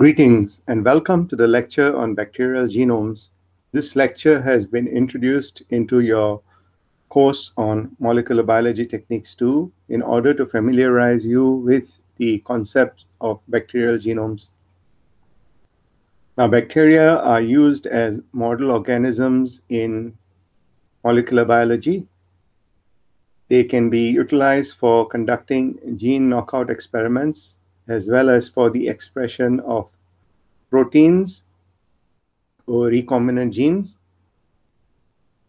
Greetings and welcome to the lecture on bacterial genomes. This lecture has been introduced into your course on molecular biology techniques 2 in order to familiarize you with the concept of bacterial genomes. Now, bacteria are used as model organisms in molecular biology. They can be utilized for conducting gene knockout experiments as well as for the expression of proteins or recombinant genes.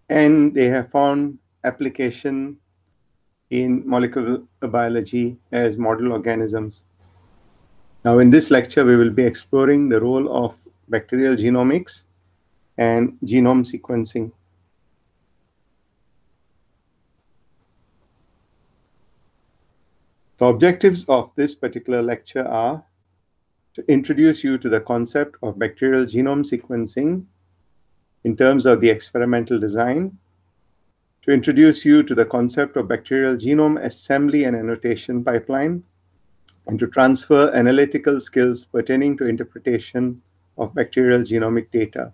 And they have found application in molecular biology as model organisms. Now, in this lecture, we will be exploring the role of bacterial genomics and genome sequencing. The objectives of this particular lecture are to introduce you to the concept of bacterial genome sequencing in terms of the experimental design, to introduce you to the concept of bacterial genome assembly and annotation pipeline, and to transfer analytical skills pertaining to interpretation of bacterial genomic data.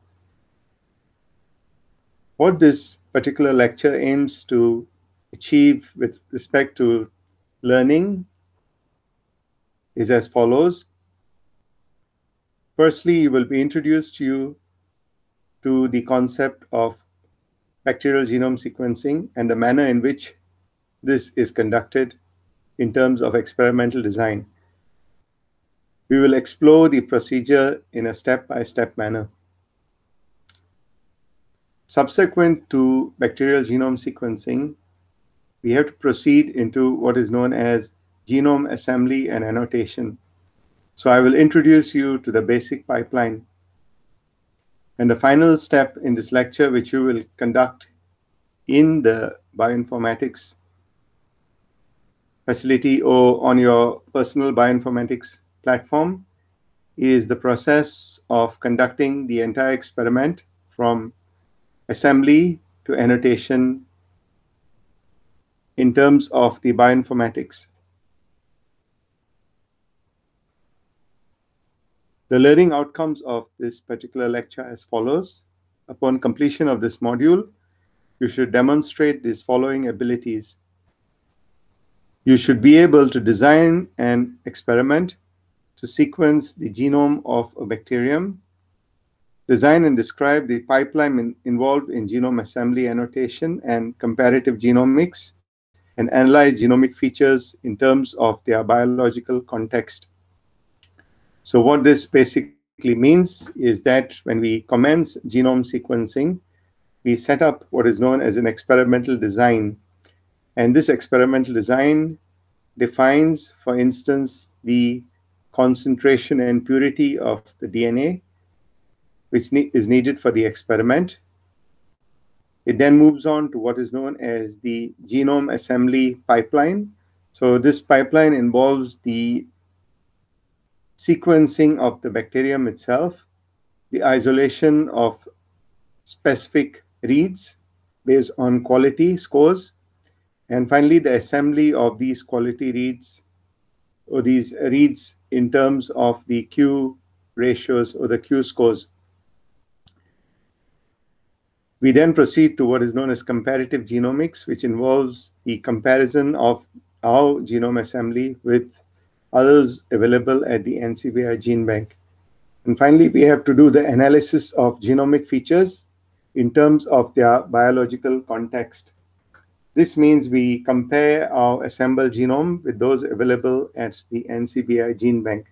What this particular lecture aims to achieve with respect to learning is as follows. Firstly, we'll be introduced to you to the concept of bacterial genome sequencing and the manner in which this is conducted in terms of experimental design. We will explore the procedure in a step-by-step -step manner. Subsequent to bacterial genome sequencing, we have to proceed into what is known as genome assembly and annotation. So I will introduce you to the basic pipeline. And the final step in this lecture, which you will conduct in the bioinformatics facility or on your personal bioinformatics platform, is the process of conducting the entire experiment from assembly to annotation in terms of the bioinformatics. The learning outcomes of this particular lecture as follows. Upon completion of this module, you should demonstrate these following abilities. You should be able to design an experiment to sequence the genome of a bacterium, design and describe the pipeline in, involved in genome assembly annotation and comparative genomics, and analyze genomic features in terms of their biological context. So what this basically means is that when we commence genome sequencing, we set up what is known as an experimental design. And this experimental design defines, for instance, the concentration and purity of the DNA, which ne is needed for the experiment. It then moves on to what is known as the genome assembly pipeline. So this pipeline involves the sequencing of the bacterium itself, the isolation of specific reads based on quality scores, and finally the assembly of these quality reads or these reads in terms of the Q ratios or the Q scores. We then proceed to what is known as comparative genomics, which involves the comparison of our genome assembly with others available at the NCBI Gene Bank. And finally, we have to do the analysis of genomic features in terms of their biological context. This means we compare our assembled genome with those available at the NCBI Gene Bank.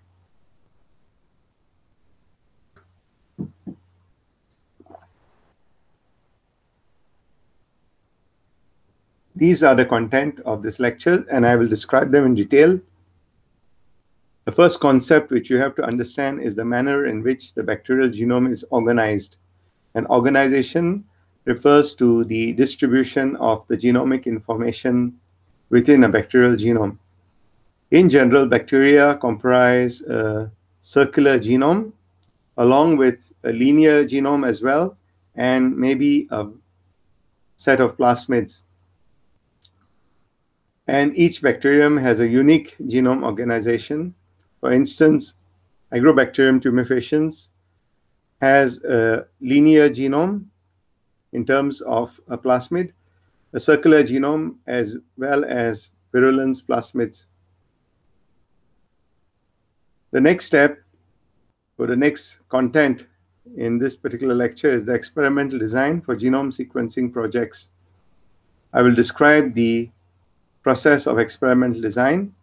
These are the content of this lecture, and I will describe them in detail. The first concept which you have to understand is the manner in which the bacterial genome is organized. An organization refers to the distribution of the genomic information within a bacterial genome. In general, bacteria comprise a circular genome along with a linear genome as well, and maybe a set of plasmids. And each bacterium has a unique genome organization. For instance, Agrobacterium tumefaciens has a linear genome in terms of a plasmid, a circular genome as well as virulence plasmids. The next step or the next content in this particular lecture is the experimental design for genome sequencing projects. I will describe the process of experimental design.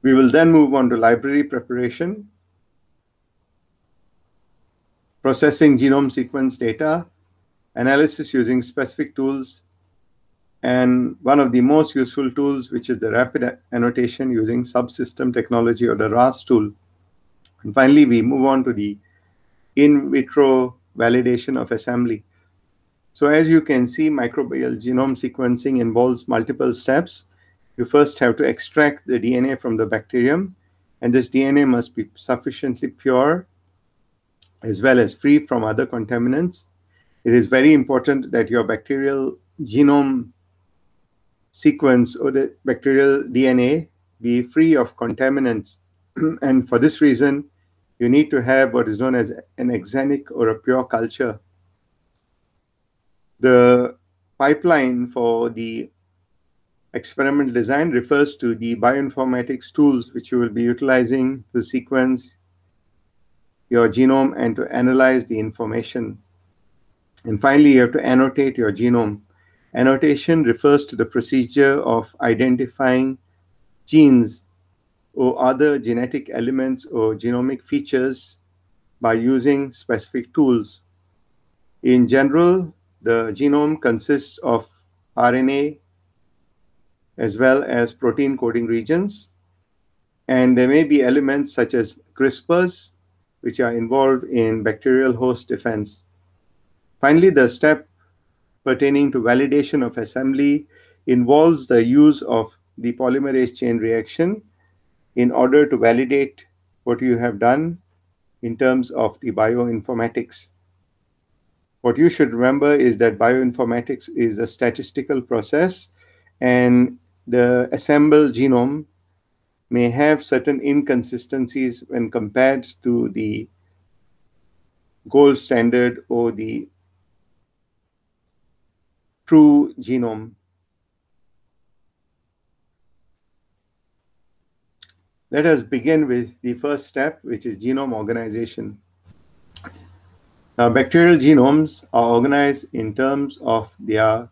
We will then move on to library preparation, processing genome sequence data, analysis using specific tools, and one of the most useful tools, which is the rapid annotation using subsystem technology or the RAST tool. And finally, we move on to the in vitro validation of assembly. So as you can see, microbial genome sequencing involves multiple steps. You first have to extract the DNA from the bacterium, and this DNA must be sufficiently pure as well as free from other contaminants. It is very important that your bacterial genome sequence or the bacterial DNA be free of contaminants. and for this reason, you need to have what is known as an axenic or a pure culture. The pipeline for the experimental design refers to the bioinformatics tools which you will be utilizing to sequence your genome and to analyze the information. And finally, you have to annotate your genome. Annotation refers to the procedure of identifying genes or other genetic elements or genomic features by using specific tools. In general, the genome consists of RNA as well as protein coding regions. And there may be elements such as CRISPRs, which are involved in bacterial host defense. Finally, the step pertaining to validation of assembly involves the use of the polymerase chain reaction in order to validate what you have done in terms of the bioinformatics. What you should remember is that bioinformatics is a statistical process and the assembled genome may have certain inconsistencies when compared to the gold standard or the true genome. Let us begin with the first step, which is genome organization. Now, bacterial genomes are organized in terms of their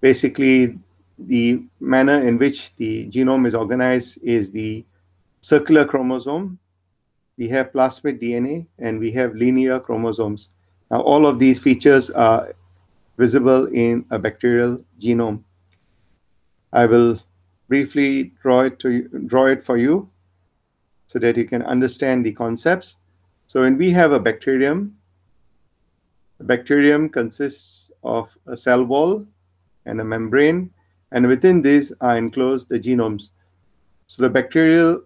basically the manner in which the genome is organized is the circular chromosome. We have plasmid DNA and we have linear chromosomes. Now, all of these features are visible in a bacterial genome. I will briefly draw it to draw it for you so that you can understand the concepts. So when we have a bacterium, the bacterium consists of a cell wall and a membrane, and within this are enclosed the genomes. So the bacterial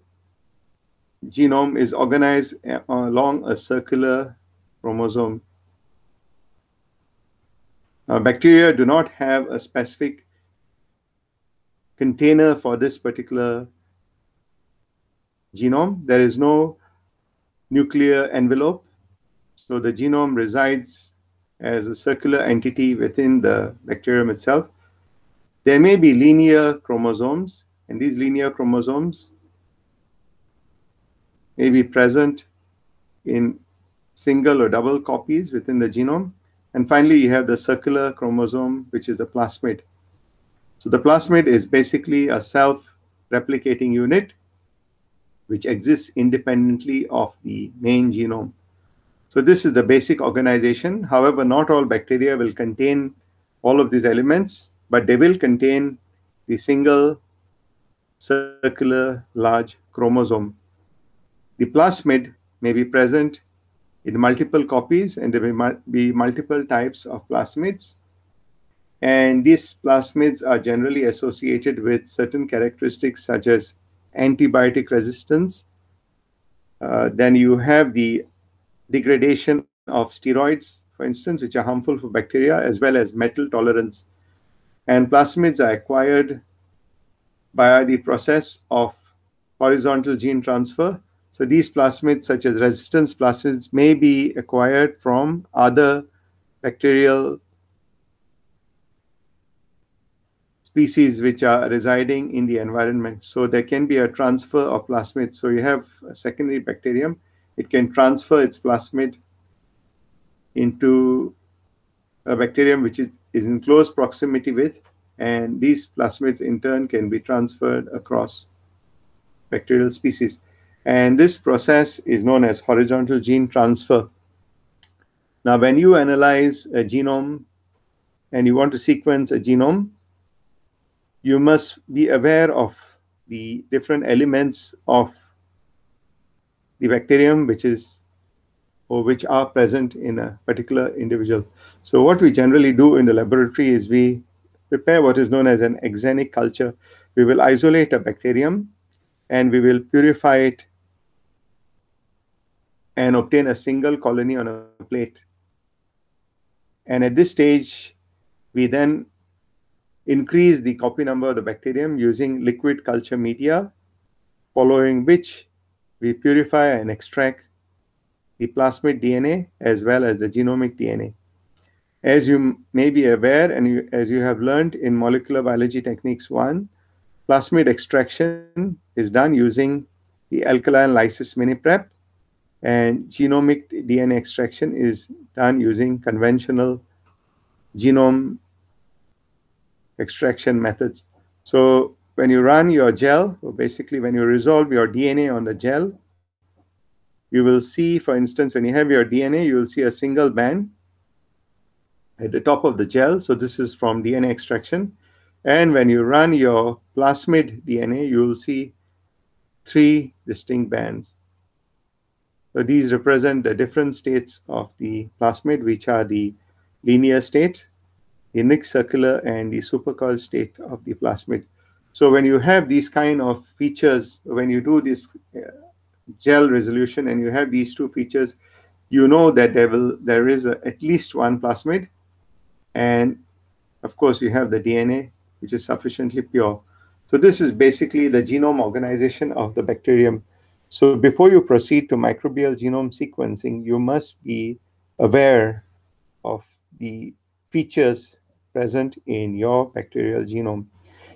genome is organized uh, along a circular chromosome. Now, bacteria do not have a specific container for this particular genome. There is no nuclear envelope. So the genome resides as a circular entity within the bacterium itself. There may be linear chromosomes, and these linear chromosomes may be present in single or double copies within the genome. And finally, you have the circular chromosome, which is the plasmid. So the plasmid is basically a self-replicating unit which exists independently of the main genome. So this is the basic organization. However, not all bacteria will contain all of these elements, but they will contain the single circular large chromosome. The plasmid may be present in multiple copies and there may be multiple types of plasmids. And these plasmids are generally associated with certain characteristics such as antibiotic resistance. Uh, then you have the degradation of steroids, for instance, which are harmful for bacteria, as well as metal tolerance. And plasmids are acquired via the process of horizontal gene transfer. So these plasmids, such as resistance plasmids, may be acquired from other bacterial species which are residing in the environment. So there can be a transfer of plasmid. So you have a secondary bacterium, it can transfer its plasmid into a bacterium which is, is in close proximity with, and these plasmids in turn can be transferred across bacterial species. And this process is known as horizontal gene transfer. Now, when you analyze a genome and you want to sequence a genome, you must be aware of the different elements of the bacterium which is or which are present in a particular individual. So what we generally do in the laboratory is we prepare what is known as an axenic culture. We will isolate a bacterium and we will purify it and obtain a single colony on a plate. And at this stage, we then increase the copy number of the bacterium using liquid culture media, following which we purify and extract the plasmid DNA as well as the genomic DNA. As you may be aware and you, as you have learned in molecular biology techniques one, plasmid extraction is done using the alkaline lysis mini prep and genomic DNA extraction is done using conventional genome extraction methods. So when you run your gel, or basically when you resolve your DNA on the gel, you will see, for instance, when you have your DNA, you will see a single band at the top of the gel. So this is from DNA extraction. And when you run your plasmid DNA, you will see three distinct bands. So these represent the different states of the plasmid, which are the linear state, mixed circular, and the supercoiled state of the plasmid. So when you have these kind of features, when you do this uh, gel resolution and you have these two features, you know that there will there is a, at least one plasmid, and of course you have the DNA which is sufficiently pure. So this is basically the genome organization of the bacterium. So before you proceed to microbial genome sequencing, you must be aware of the features present in your bacterial genome.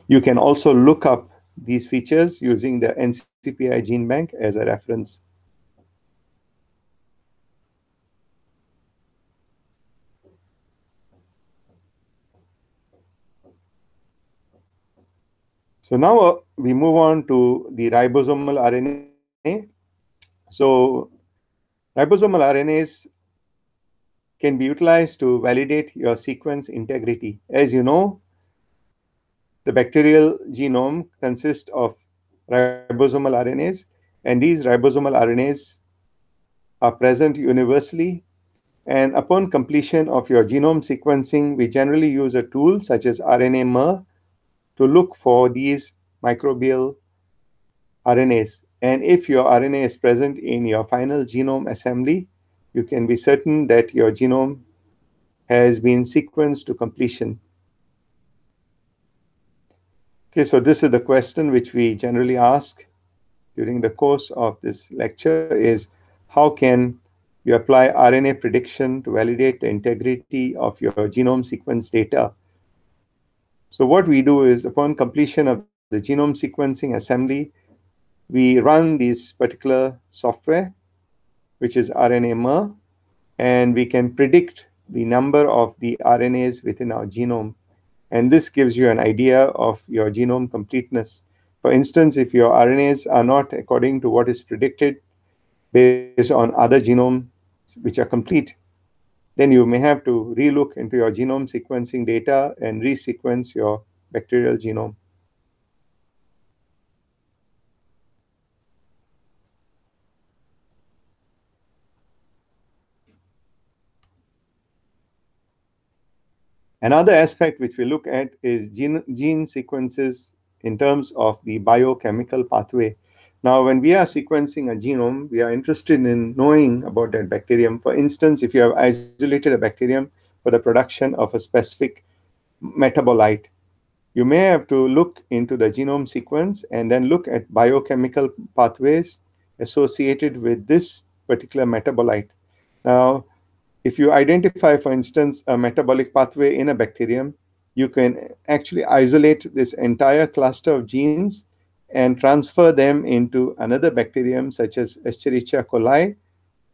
You can also look up these features using the NCBI gene bank as a reference. So now uh, we move on to the ribosomal RNA. So ribosomal RNAs can be utilized to validate your sequence integrity. As you know, the bacterial genome consists of ribosomal RNAs, and these ribosomal RNAs are present universally. And upon completion of your genome sequencing, we generally use a tool such as RNAmmer to look for these microbial RNAs. And if your RNA is present in your final genome assembly, you can be certain that your genome has been sequenced to completion. Okay, so this is the question which we generally ask during the course of this lecture is how can you apply RNA prediction to validate the integrity of your genome sequence data. So what we do is upon completion of the genome sequencing assembly, we run this particular software, which is RNAmmer, and we can predict the number of the RNAs within our genome. And this gives you an idea of your genome completeness. For instance, if your RNAs are not according to what is predicted based on other genomes which are complete, then you may have to relook into your genome sequencing data and resequence your bacterial genome. Another aspect which we look at is gene, gene sequences in terms of the biochemical pathway. Now, when we are sequencing a genome, we are interested in knowing about that bacterium. For instance, if you have isolated a bacterium for the production of a specific metabolite, you may have to look into the genome sequence and then look at biochemical pathways associated with this particular metabolite. Now, if you identify, for instance, a metabolic pathway in a bacterium, you can actually isolate this entire cluster of genes and transfer them into another bacterium such as Escherichia coli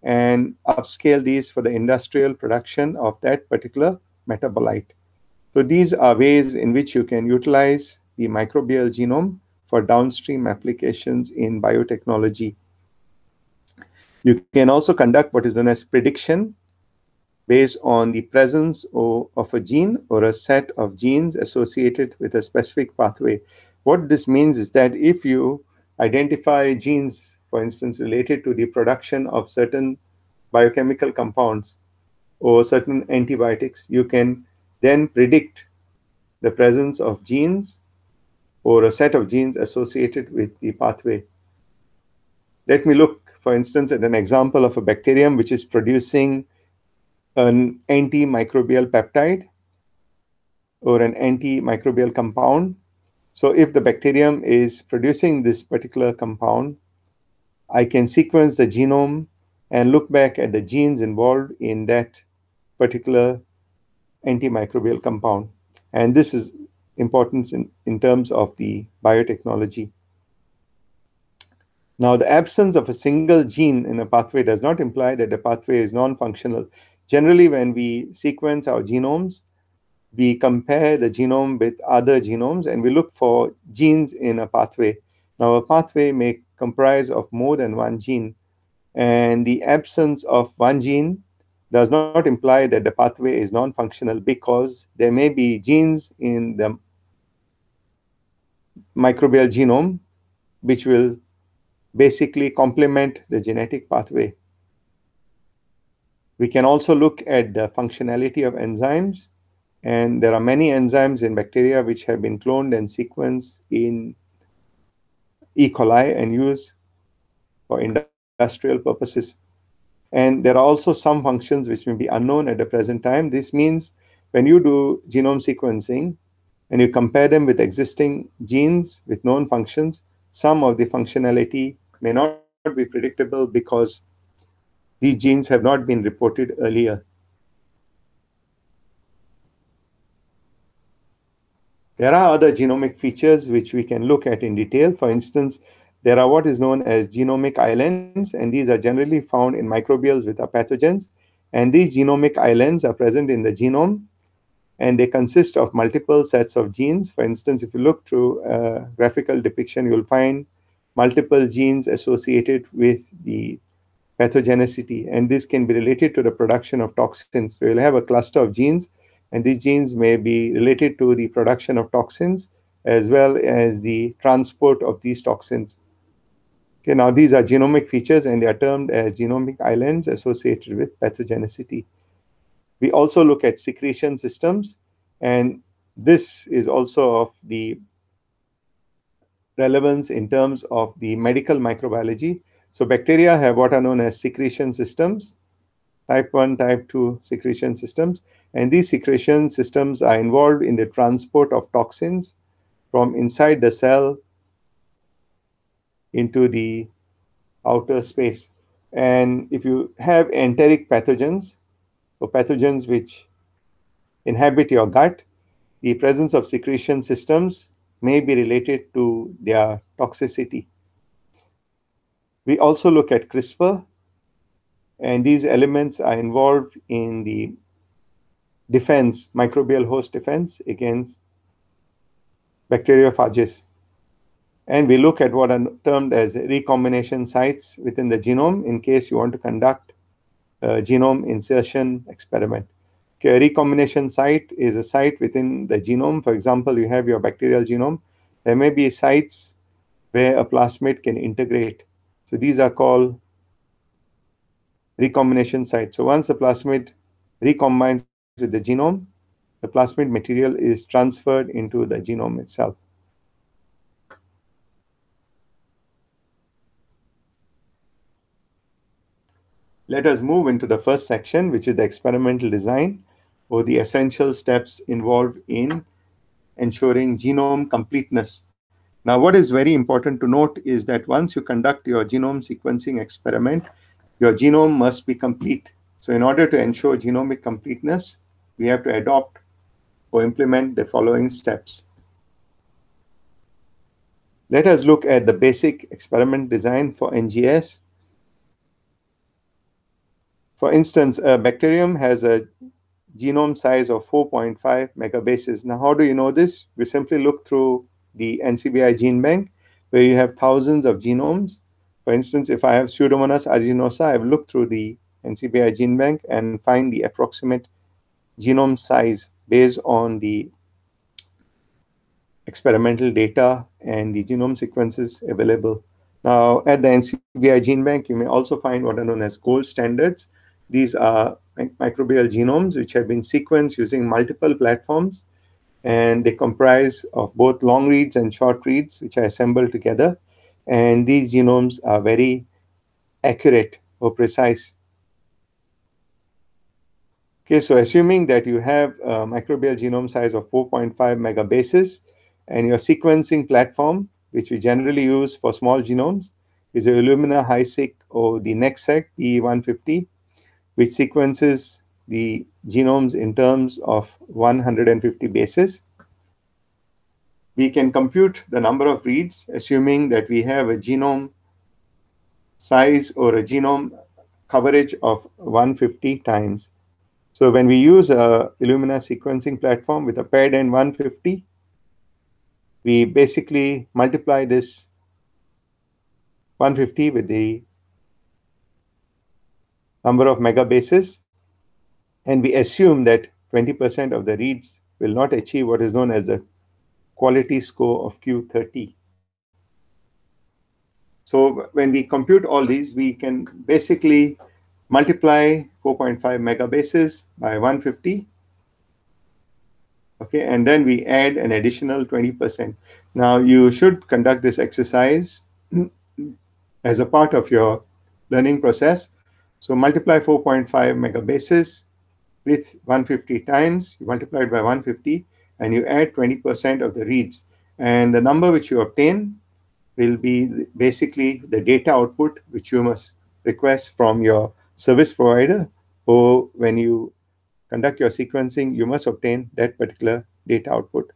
and upscale these for the industrial production of that particular metabolite. So these are ways in which you can utilize the microbial genome for downstream applications in biotechnology. You can also conduct what is known as prediction based on the presence of a gene or a set of genes associated with a specific pathway. What this means is that if you identify genes, for instance, related to the production of certain biochemical compounds or certain antibiotics, you can then predict the presence of genes or a set of genes associated with the pathway. Let me look, for instance, at an example of a bacterium which is producing an antimicrobial peptide or an antimicrobial compound. So if the bacterium is producing this particular compound, I can sequence the genome and look back at the genes involved in that particular antimicrobial compound. And this is important in, in terms of the biotechnology. Now, the absence of a single gene in a pathway does not imply that the pathway is non-functional. Generally, when we sequence our genomes, we compare the genome with other genomes and we look for genes in a pathway. Now, a pathway may comprise of more than one gene, and the absence of one gene does not imply that the pathway is non-functional because there may be genes in the microbial genome which will basically complement the genetic pathway. We can also look at the functionality of enzymes and there are many enzymes in bacteria which have been cloned and sequenced in E. coli and used for industrial purposes. And there are also some functions which may be unknown at the present time. This means when you do genome sequencing and you compare them with existing genes with known functions, some of the functionality may not be predictable because these genes have not been reported earlier. There are other genomic features which we can look at in detail. For instance, there are what is known as genomic islands, and these are generally found in microbials with pathogens. And these genomic islands are present in the genome, and they consist of multiple sets of genes. For instance, if you look through a graphical depiction, you'll find multiple genes associated with the pathogenicity, and this can be related to the production of toxins. So you'll have a cluster of genes, and these genes may be related to the production of toxins as well as the transport of these toxins. Okay, now these are genomic features and they are termed as genomic islands associated with pathogenicity. We also look at secretion systems, and this is also of the relevance in terms of the medical microbiology. So bacteria have what are known as secretion systems, type 1, type 2 secretion systems. And these secretion systems are involved in the transport of toxins from inside the cell into the outer space. And if you have enteric pathogens, or pathogens which inhabit your gut, the presence of secretion systems may be related to their toxicity. We also look at CRISPR, and these elements are involved in the defense, microbial host defense against bacteriophages. And we look at what are termed as recombination sites within the genome in case you want to conduct a genome insertion experiment. A recombination site is a site within the genome. For example, you have your bacterial genome. There may be sites where a plasmid can integrate. So these are called recombination sites. So once the plasmid recombines with the genome, the plasmid material is transferred into the genome itself. Let us move into the first section, which is the experimental design or the essential steps involved in ensuring genome completeness. Now, what is very important to note is that once you conduct your genome sequencing experiment, your genome must be complete. So in order to ensure genomic completeness, we have to adopt or implement the following steps. Let us look at the basic experiment design for NGS. For instance, a bacterium has a genome size of 4.5 megabases. Now, how do you know this? We simply look through the NCBI gene bank where you have thousands of genomes. For instance, if I have Pseudomonas aeruginosa, I've looked through the NCBI gene bank and find the approximate genome size based on the experimental data and the genome sequences available. Now, at the NCBI gene bank, you may also find what are known as gold standards. These are microbial genomes which have been sequenced using multiple platforms and they comprise of both long reads and short reads which are assembled together. And these genomes are very accurate or precise. Okay so assuming that you have a microbial genome size of 4.5 megabases and your sequencing platform which we generally use for small genomes is a Illumina HiSeq or the NextSeq PE150 which sequences the genomes in terms of 150 bases. We can compute the number of reads, assuming that we have a genome size or a genome coverage of 150 times. So when we use a Illumina sequencing platform with a paired end 150, we basically multiply this 150 with the number of megabases and we assume that 20% of the reads will not achieve what is known as the quality score of Q30. So when we compute all these, we can basically multiply 4.5 megabases by 150. Okay, and then we add an additional 20%. Now you should conduct this exercise as a part of your learning process. So multiply 4.5 megabases with 150 times, you multiply it by 150, and you add 20% of the reads. And the number which you obtain will be basically the data output which you must request from your service provider or when you conduct your sequencing, you must obtain that particular data output.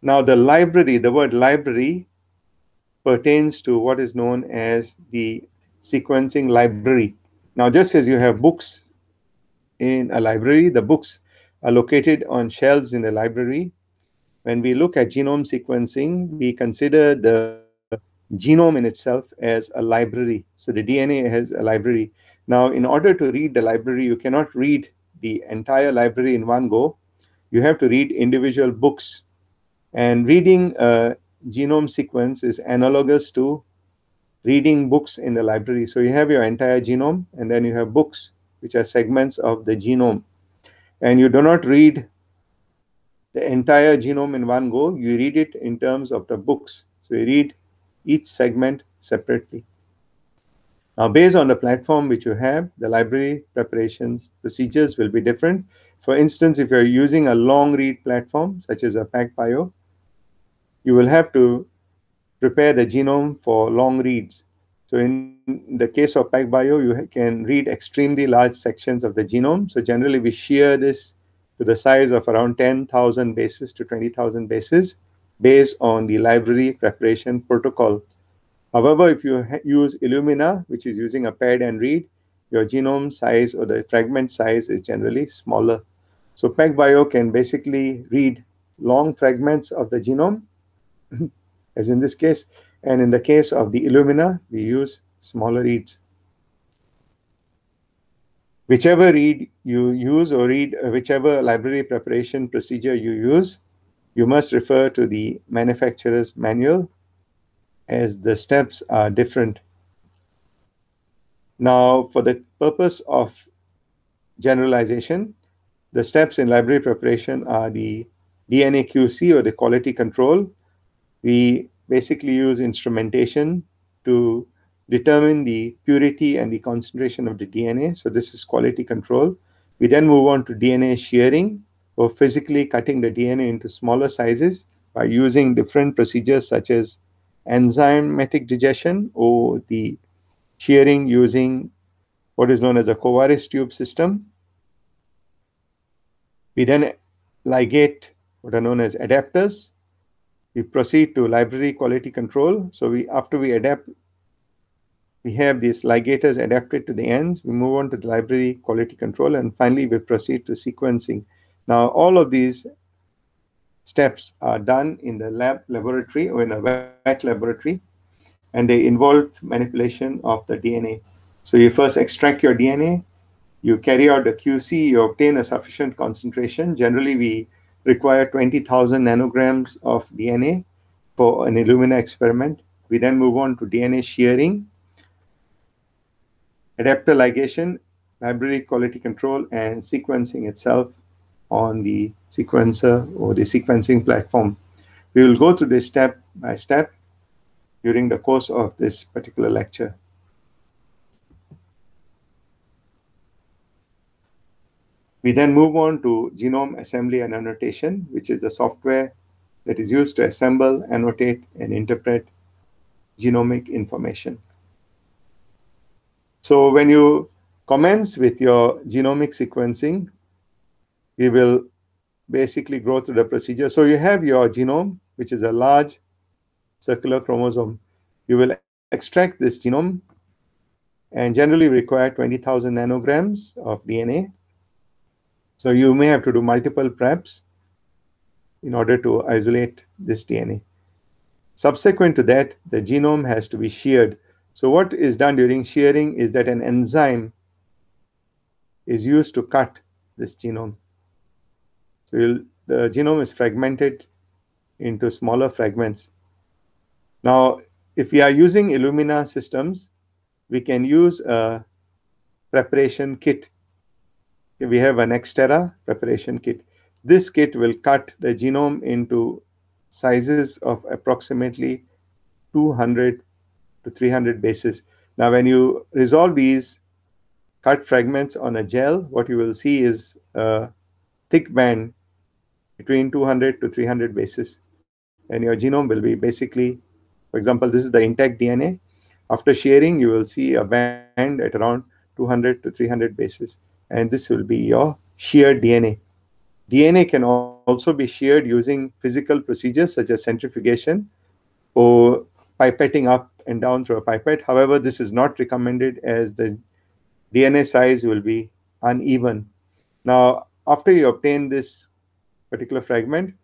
Now the library, the word library pertains to what is known as the sequencing library. Now, just as you have books in a library, the books are located on shelves in the library. When we look at genome sequencing, we consider the genome in itself as a library. So the DNA has a library. Now, in order to read the library, you cannot read the entire library in one go. You have to read individual books. And reading a genome sequence is analogous to reading books in the library. So you have your entire genome, and then you have books, which are segments of the genome. And you do not read the entire genome in one go, you read it in terms of the books. So you read each segment separately. Now, based on the platform which you have, the library preparations procedures will be different. For instance, if you're using a long read platform, such as a PacBio, you will have to prepare the genome for long reads. So in the case of PacBio, you can read extremely large sections of the genome. So generally we shear this to the size of around 10,000 bases to 20,000 bases based on the library preparation protocol. However, if you use Illumina, which is using a paired end read, your genome size or the fragment size is generally smaller. So PacBio can basically read long fragments of the genome as in this case. And in the case of the Illumina, we use smaller reads. Whichever read you use or read uh, whichever library preparation procedure you use, you must refer to the manufacturer's manual as the steps are different. Now, for the purpose of generalization, the steps in library preparation are the DNA QC or the quality control, we basically use instrumentation to determine the purity and the concentration of the DNA. So this is quality control. We then move on to DNA shearing or physically cutting the DNA into smaller sizes by using different procedures such as enzymatic digestion or the shearing using what is known as a Covaris tube system. We then ligate what are known as adapters. We proceed to library quality control. So we after we adapt, we have these ligators adapted to the ends. We move on to the library quality control, and finally we proceed to sequencing. Now all of these steps are done in the lab laboratory or in a wet laboratory, and they involve manipulation of the DNA. So you first extract your DNA, you carry out the QC, you obtain a sufficient concentration. Generally, we require 20,000 nanograms of DNA for an Illumina experiment. We then move on to DNA shearing, adapter ligation, library quality control, and sequencing itself on the sequencer or the sequencing platform. We will go through this step by step during the course of this particular lecture. We then move on to genome assembly and annotation, which is the software that is used to assemble, annotate, and interpret genomic information. So when you commence with your genomic sequencing, we will basically go through the procedure. So you have your genome, which is a large circular chromosome. You will extract this genome and generally require 20,000 nanograms of DNA so you may have to do multiple preps in order to isolate this DNA. Subsequent to that, the genome has to be sheared. So what is done during shearing is that an enzyme is used to cut this genome. So the genome is fragmented into smaller fragments. Now, if we are using Illumina systems, we can use a preparation kit we have a Nextera preparation kit. This kit will cut the genome into sizes of approximately 200 to 300 bases. Now, when you resolve these cut fragments on a gel, what you will see is a thick band between 200 to 300 bases. And your genome will be basically, for example, this is the intact DNA. After shearing, you will see a band at around 200 to 300 bases and this will be your sheared DNA. DNA can also be sheared using physical procedures such as centrifugation or pipetting up and down through a pipette. However, this is not recommended as the DNA size will be uneven. Now, after you obtain this particular fragment,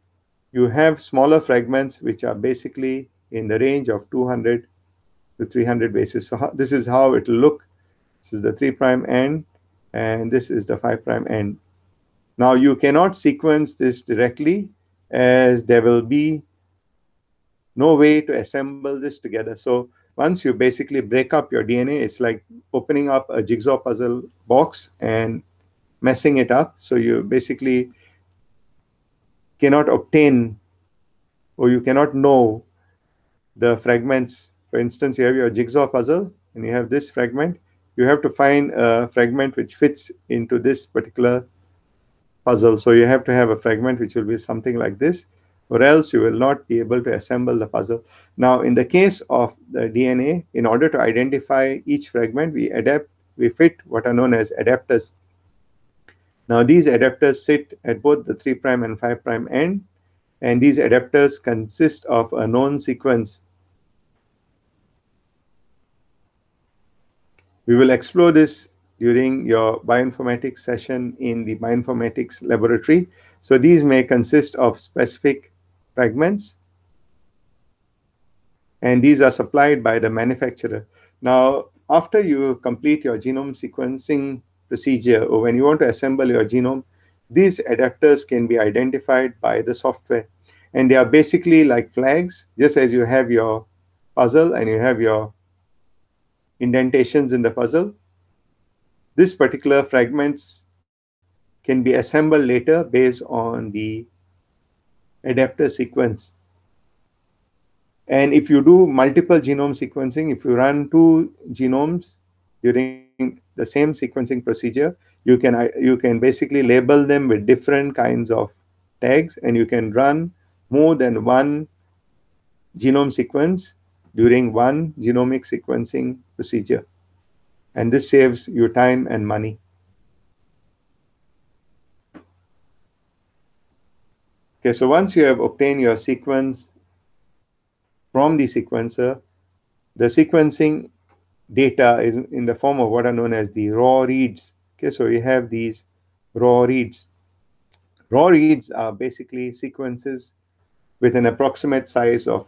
you have smaller fragments which are basically in the range of 200 to 300 bases. So this is how it will look. This is the 3' end and this is the 5 prime end. Now you cannot sequence this directly as there will be no way to assemble this together. So once you basically break up your DNA, it's like opening up a jigsaw puzzle box and messing it up. So you basically cannot obtain or you cannot know the fragments. For instance, you have your jigsaw puzzle and you have this fragment you have to find a fragment which fits into this particular puzzle. So you have to have a fragment which will be something like this, or else you will not be able to assemble the puzzle. Now, in the case of the DNA, in order to identify each fragment, we adapt, we fit what are known as adapters. Now, these adapters sit at both the 3' and 5' end, and these adapters consist of a known sequence We will explore this during your bioinformatics session in the bioinformatics laboratory. So these may consist of specific fragments and these are supplied by the manufacturer. Now, after you complete your genome sequencing procedure or when you want to assemble your genome, these adapters can be identified by the software. And they are basically like flags, just as you have your puzzle and you have your indentations in the puzzle. This particular fragments can be assembled later based on the adapter sequence. And if you do multiple genome sequencing, if you run two genomes during the same sequencing procedure, you can you can basically label them with different kinds of tags, and you can run more than one genome sequence during one genomic sequencing procedure. And this saves you time and money. Okay, so once you have obtained your sequence from the sequencer, the sequencing data is in the form of what are known as the raw reads. Okay, so you have these raw reads. Raw reads are basically sequences with an approximate size of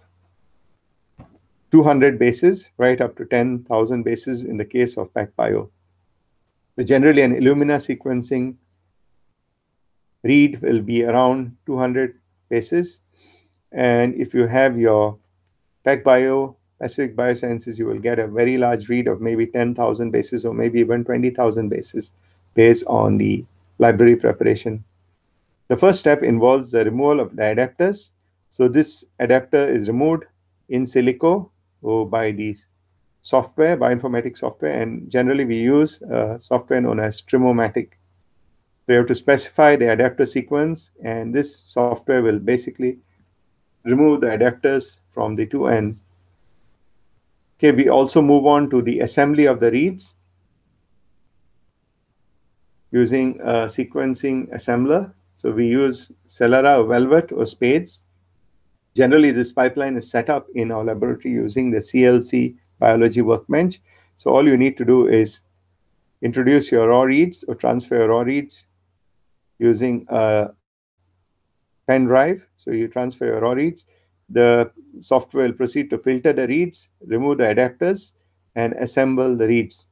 200 bases, right up to 10,000 bases in the case of PacBio. So generally, an Illumina sequencing read will be around 200 bases. And if you have your PacBio, Pacific Biosciences, you will get a very large read of maybe 10,000 bases or maybe even 20,000 bases based on the library preparation. The first step involves the removal of the adapters. So this adapter is removed in silico or by the software, bioinformatics software, and generally we use software known as Trimmomatic. We have to specify the adapter sequence, and this software will basically remove the adapters from the two ends. Okay, we also move on to the assembly of the reads using a sequencing assembler. So we use Celera, Velvet, or Spades. Generally, this pipeline is set up in our laboratory using the CLC biology workbench. So all you need to do is introduce your raw reads or transfer your raw reads using a pen drive. So you transfer your raw reads. The software will proceed to filter the reads, remove the adapters, and assemble the reads.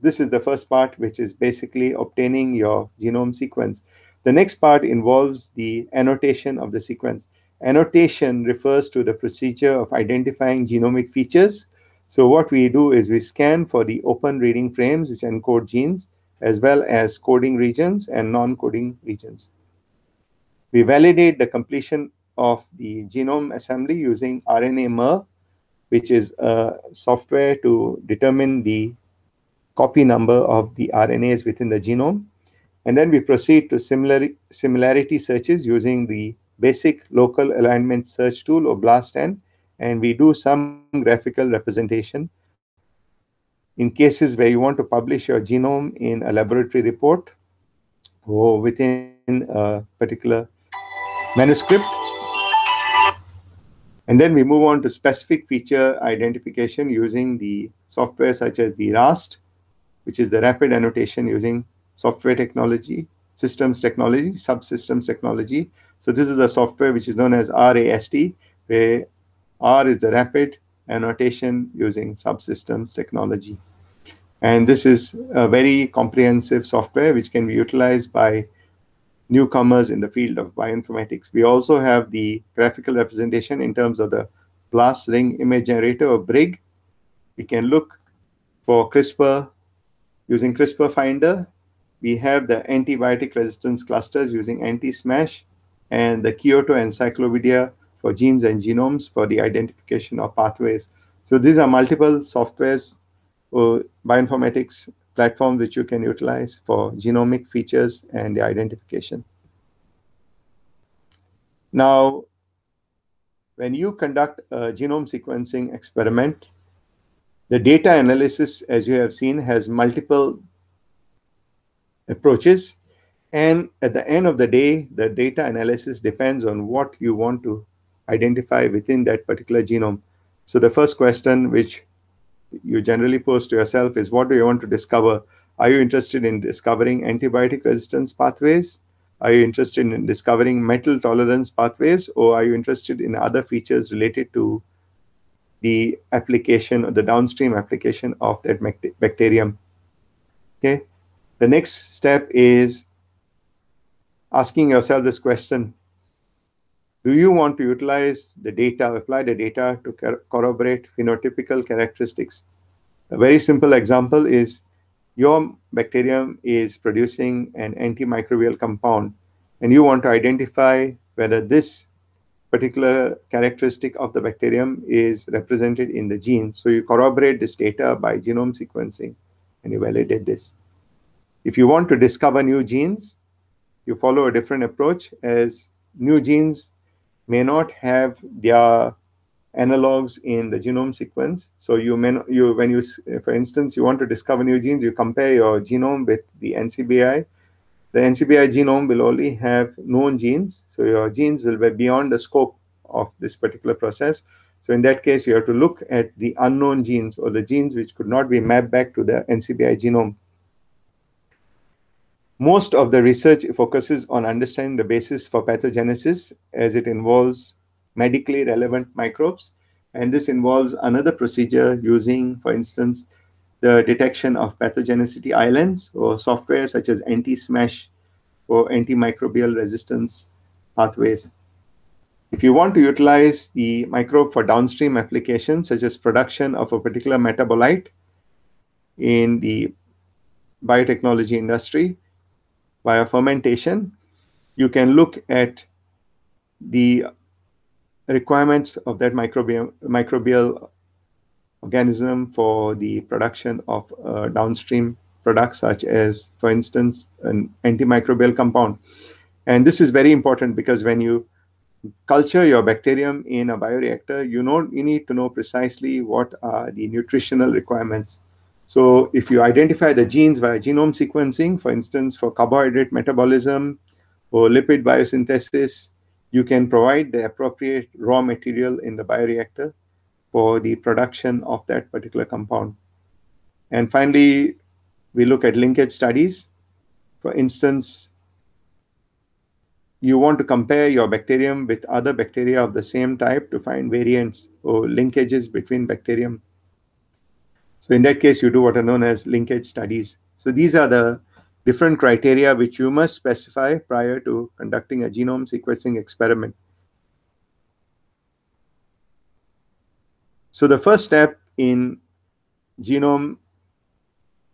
This is the first part, which is basically obtaining your genome sequence. The next part involves the annotation of the sequence. Annotation refers to the procedure of identifying genomic features. So what we do is we scan for the open reading frames, which encode genes, as well as coding regions and non-coding regions. We validate the completion of the genome assembly using RNAmmer, which is a software to determine the copy number of the RNAs within the genome. And then we proceed to similar, similarity searches using the basic local alignment search tool or BLASTN, and we do some graphical representation in cases where you want to publish your genome in a laboratory report or within a particular manuscript. And then we move on to specific feature identification using the software such as the RAST, which is the rapid annotation using software technology, systems technology, subsystems technology. So this is a software which is known as RAST, where R is the rapid annotation using subsystems technology. And this is a very comprehensive software which can be utilized by newcomers in the field of bioinformatics. We also have the graphical representation in terms of the BLAST ring image generator or BRIG. We can look for CRISPR using CRISPR Finder. We have the antibiotic resistance clusters using antiSMASH and the Kyoto Encyclopedia for genes and genomes for the identification of pathways. So these are multiple softwares or bioinformatics platforms which you can utilize for genomic features and the identification. Now, when you conduct a genome sequencing experiment, the data analysis, as you have seen, has multiple approaches. And at the end of the day, the data analysis depends on what you want to identify within that particular genome. So the first question which you generally pose to yourself is what do you want to discover? Are you interested in discovering antibiotic resistance pathways? Are you interested in discovering metal tolerance pathways? Or are you interested in other features related to the application or the downstream application of that bacterium? Okay. The next step is asking yourself this question do you want to utilize the data, apply the data to corroborate phenotypical characteristics? A very simple example is your bacterium is producing an antimicrobial compound, and you want to identify whether this particular characteristic of the bacterium is represented in the gene. So you corroborate this data by genome sequencing and you validate this. If you want to discover new genes, you follow a different approach as new genes may not have their analogs in the genome sequence. So you may not, you when you for instance you want to discover new genes, you compare your genome with the NCBI. The NCBI genome will only have known genes, so your genes will be beyond the scope of this particular process. So in that case, you have to look at the unknown genes or the genes which could not be mapped back to the NCBI genome. Most of the research focuses on understanding the basis for pathogenesis as it involves medically relevant microbes. And this involves another procedure using, for instance, the detection of pathogenicity islands or software such as antiSMASH or antimicrobial resistance pathways. If you want to utilize the microbe for downstream applications, such as production of a particular metabolite in the biotechnology industry via fermentation, you can look at the requirements of that microbial, microbial organism for the production of uh, downstream products such as, for instance, an antimicrobial compound. And this is very important because when you culture your bacterium in a bioreactor, you know you need to know precisely what are the nutritional requirements. So if you identify the genes via genome sequencing, for instance, for carbohydrate metabolism or lipid biosynthesis, you can provide the appropriate raw material in the bioreactor for the production of that particular compound. And finally, we look at linkage studies. For instance, you want to compare your bacterium with other bacteria of the same type to find variants or linkages between bacterium. So in that case, you do what are known as linkage studies. So these are the different criteria which you must specify prior to conducting a genome sequencing experiment. So the first step in genome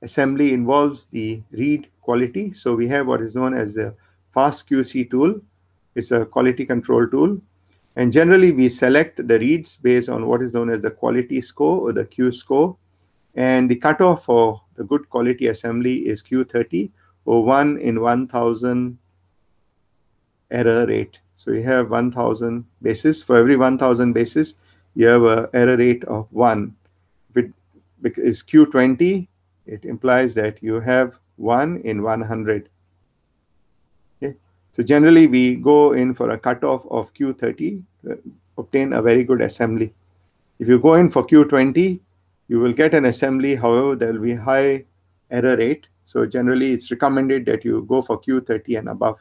assembly involves the read quality. So we have what is known as the FastQC tool. It's a quality control tool. And generally, we select the reads based on what is known as the quality score or the Q score. And the cutoff for the good quality assembly is Q30 or 1 in 1000 error rate. So you have 1000 bases. For every 1000 bases, you have an error rate of 1. If it is Q20, it implies that you have 1 in 100. Okay. So generally, we go in for a cutoff of Q30 to uh, obtain a very good assembly. If you go in for Q20, you will get an assembly. However, there will be high error rate. So generally, it's recommended that you go for Q30 and above.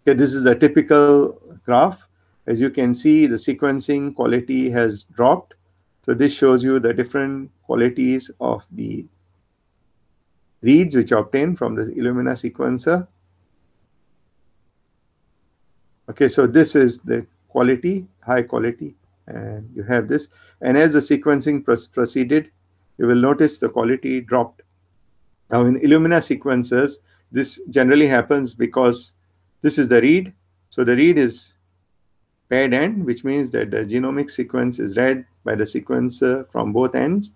Okay, this is a typical graph. As you can see, the sequencing quality has dropped. So this shows you the different qualities of the reads which are obtained from the Illumina sequencer. Okay, so this is the quality, high quality, and you have this. And as the sequencing proceeded, you will notice the quality dropped. Now in Illumina sequencers, this generally happens because this is the read. So the read is paired end, which means that the genomic sequence is read by the sequencer from both ends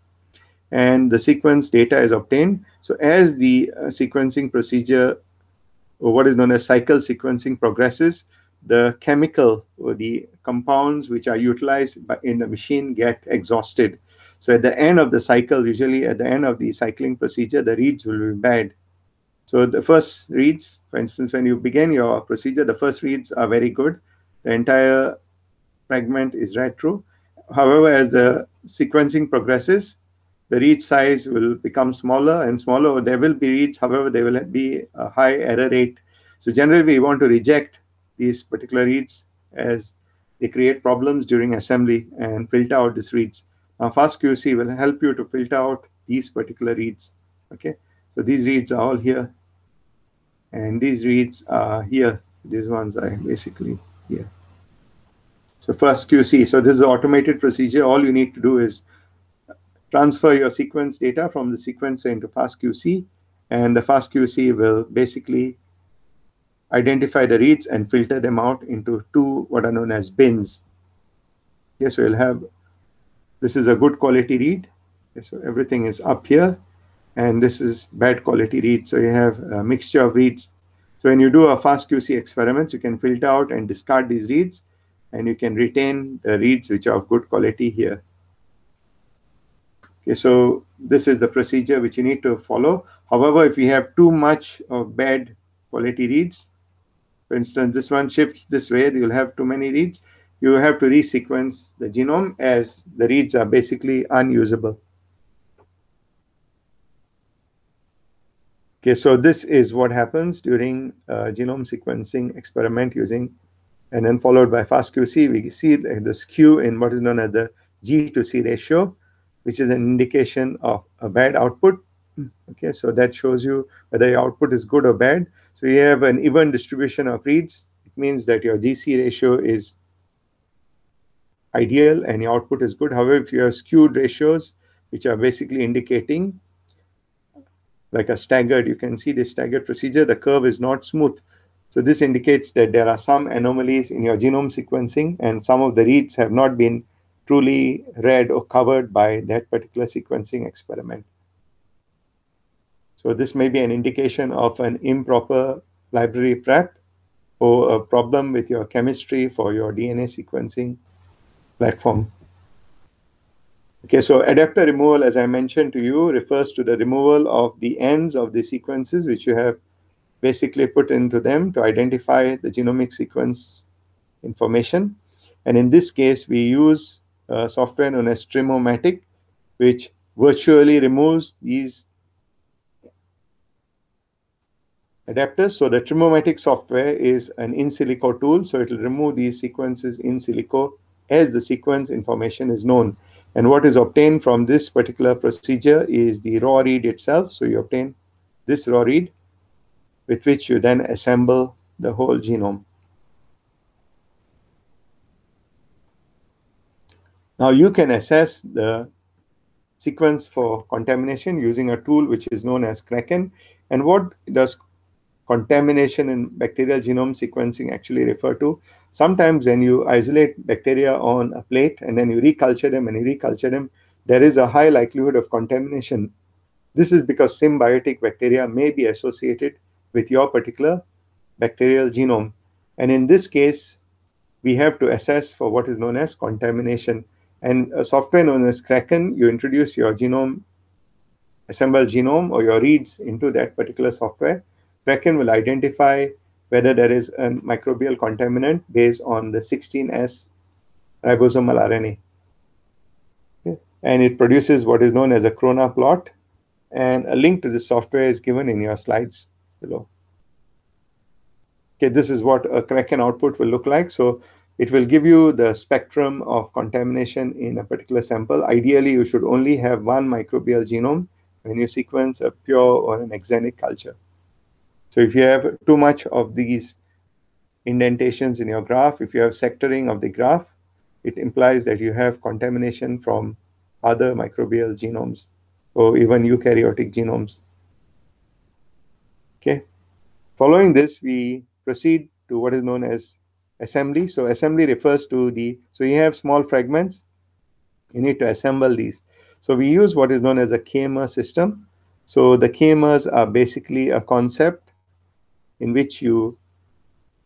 and the sequence data is obtained. So as the uh, sequencing procedure or what is known as cycle sequencing progresses, the chemical or the compounds which are utilized in the machine get exhausted. So at the end of the cycle, usually at the end of the cycling procedure, the reads will be bad. So the first reads, for instance, when you begin your procedure, the first reads are very good. The entire fragment is read through. However, as the sequencing progresses, the read size will become smaller and smaller. There will be reads, however, there will be a high error rate. So generally, we want to reject these particular reads as they create problems during assembly and filter out these reads. Now, FastQC will help you to filter out these particular reads. Okay, so these reads are all here, and these reads are here. These ones are basically here. So FastQC. So this is automated procedure. All you need to do is transfer your sequence data from the sequencer into FastQC, and the FastQC will basically identify the reads and filter them out into two what are known as bins. Okay, so you'll have this is a good quality read. Okay, so everything is up here, and this is bad quality read. So you have a mixture of reads. So when you do a FastQC experiments, you can filter out and discard these reads, and you can retain the reads which are of good quality here. Okay, so this is the procedure which you need to follow. However, if you have too much of bad quality reads, for instance, this one shifts this way, you'll have too many reads. You have to resequence the genome as the reads are basically unusable. Okay, so this is what happens during uh, genome sequencing experiment using, and then followed by FastQC, we see the skew in what is known as the G to C ratio which is an indication of a bad output. Okay, so that shows you whether your output is good or bad. So you have an even distribution of reads. It means that your GC ratio is ideal and your output is good. However, if you have skewed ratios, which are basically indicating like a staggered, you can see the staggered procedure, the curve is not smooth. So this indicates that there are some anomalies in your genome sequencing and some of the reads have not been truly read or covered by that particular sequencing experiment. So this may be an indication of an improper library prep or a problem with your chemistry for your DNA sequencing platform. Okay, so adapter removal, as I mentioned to you, refers to the removal of the ends of the sequences which you have basically put into them to identify the genomic sequence information. And in this case, we use uh, software known as Trimmomatic, which virtually removes these adapters. So the Trimmomatic software is an in silico tool, so it will remove these sequences in silico as the sequence information is known. And what is obtained from this particular procedure is the raw read itself. So you obtain this raw read with which you then assemble the whole genome. Now you can assess the sequence for contamination using a tool which is known as Kraken. And what does contamination in bacterial genome sequencing actually refer to? Sometimes when you isolate bacteria on a plate and then you reculture them and you reculture them, there is a high likelihood of contamination. This is because symbiotic bacteria may be associated with your particular bacterial genome. And in this case, we have to assess for what is known as contamination. And a software known as Kraken, you introduce your genome, assembled genome or your reads into that particular software. Kraken will identify whether there is a microbial contaminant based on the 16S ribosomal RNA. Okay. And it produces what is known as a Krona plot. And a link to this software is given in your slides below. Okay, this is what a Kraken output will look like. So it will give you the spectrum of contamination in a particular sample. Ideally, you should only have one microbial genome when you sequence a pure or an axenic culture. So if you have too much of these indentations in your graph, if you have sectoring of the graph, it implies that you have contamination from other microbial genomes or even eukaryotic genomes. Okay. Following this, we proceed to what is known as assembly. So assembly refers to the, so you have small fragments, you need to assemble these. So we use what is known as a k-mer system. So the k-mers are basically a concept in which you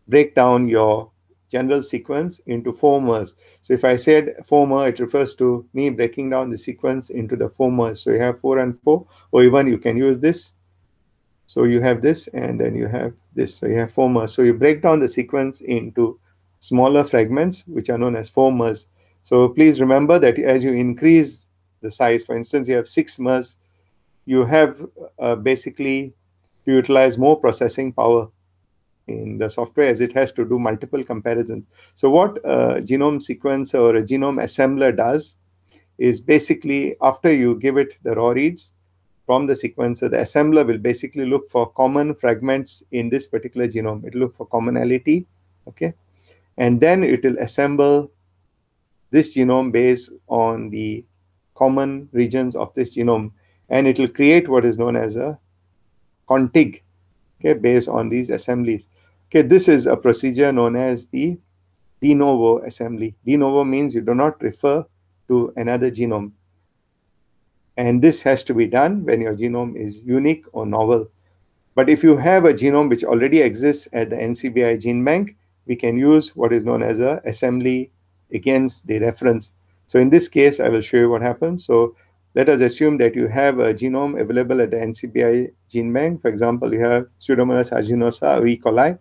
break down your general sequence into four mers. So if I said four mer, it refers to me breaking down the sequence into the four mers. So you have four and four, or even you can use this so you have this and then you have this. So you have four mers. So you break down the sequence into smaller fragments, which are known as four mers. So please remember that as you increase the size, for instance, you have six mers, you have uh, basically to utilize more processing power in the software as it has to do multiple comparisons. So what a genome sequencer or a genome assembler does is basically after you give it the raw reads, from the sequencer, the assembler will basically look for common fragments in this particular genome. It will look for commonality, okay? And then it will assemble this genome based on the common regions of this genome. And it will create what is known as a contig, okay, based on these assemblies. Okay, this is a procedure known as the de novo assembly. De novo means you do not refer to another genome. And this has to be done when your genome is unique or novel. But if you have a genome which already exists at the NCBI GenBank, we can use what is known as a assembly against the reference. So in this case, I will show you what happens. So let us assume that you have a genome available at the NCBI GenBank. For example, you have Pseudomonas aeruginosa or E. coli.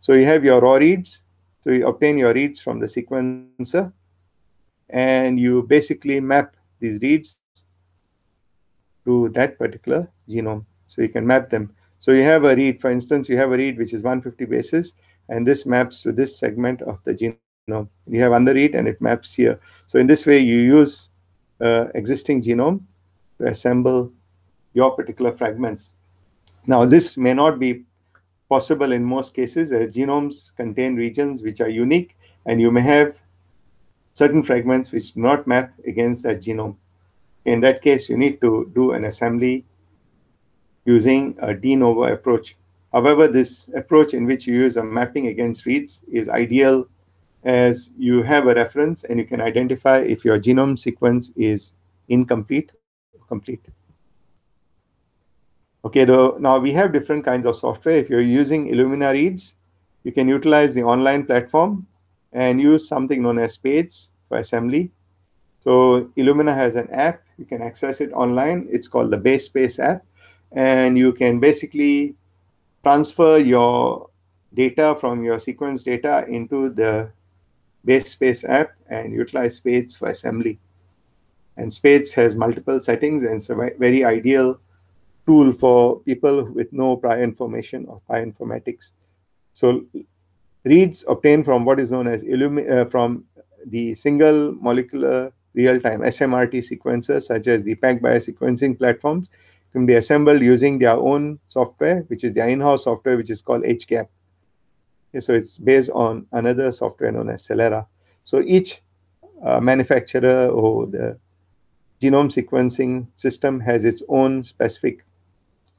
So you have your raw reads. So you obtain your reads from the sequencer and you basically map these reads to that particular genome. So you can map them. So you have a read, for instance, you have a read which is 150 bases, and this maps to this segment of the genome. You have under read and it maps here. So in this way, you use uh, existing genome to assemble your particular fragments. Now, this may not be possible in most cases as genomes contain regions which are unique and you may have certain fragments which do not map against that genome. In that case, you need to do an assembly using a de novo approach. However, this approach in which you use a mapping against reads is ideal as you have a reference and you can identify if your genome sequence is incomplete or complete. Okay, though, now we have different kinds of software. If you're using Illumina Reads, you can utilize the online platform and use something known as Spades for assembly. So Illumina has an app. You can access it online. It's called the BaseSpace app. And you can basically transfer your data from your sequence data into the BaseSpace app and utilize Spades for assembly. And Spades has multiple settings and it's a very ideal tool for people with no prior information of bioinformatics. So reads obtained from what is known as uh, from the single molecular real-time SMRT sequencers such as the PacBio sequencing platforms can be assembled using their own software, which is their in-house software, which is called HGAP. So it's based on another software known as Celera. So each uh, manufacturer or the genome sequencing system has its own specific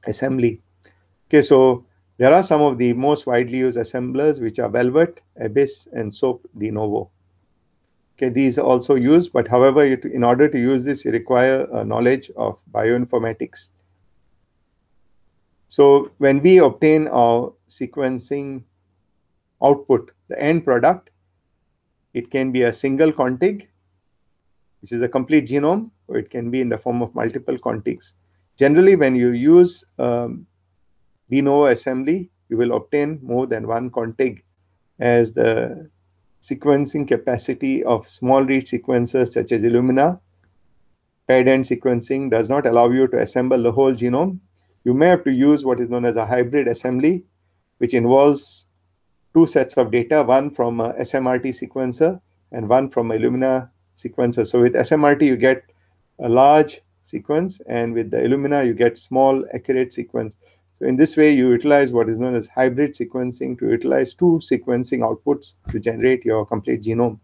assembly. Okay, so there are some of the most widely used assemblers, which are Velvet, ABySS, and SOAP de novo. Okay, these are also used, but however, you, in order to use this, you require a knowledge of bioinformatics. So when we obtain our sequencing output, the end product, it can be a single contig, which is a complete genome, or it can be in the form of multiple contigs. Generally, when you use um, de novo assembly, you will obtain more than one contig as the sequencing capacity of small read sequencers such as Illumina paired end sequencing does not allow you to assemble the whole genome. You may have to use what is known as a hybrid assembly, which involves two sets of data, one from a SMRT sequencer and one from Illumina sequencer. So with SMRT, you get a large sequence, and with the Illumina, you get small, accurate sequence. So in this way, you utilize what is known as hybrid sequencing to utilize two sequencing outputs to generate your complete genome.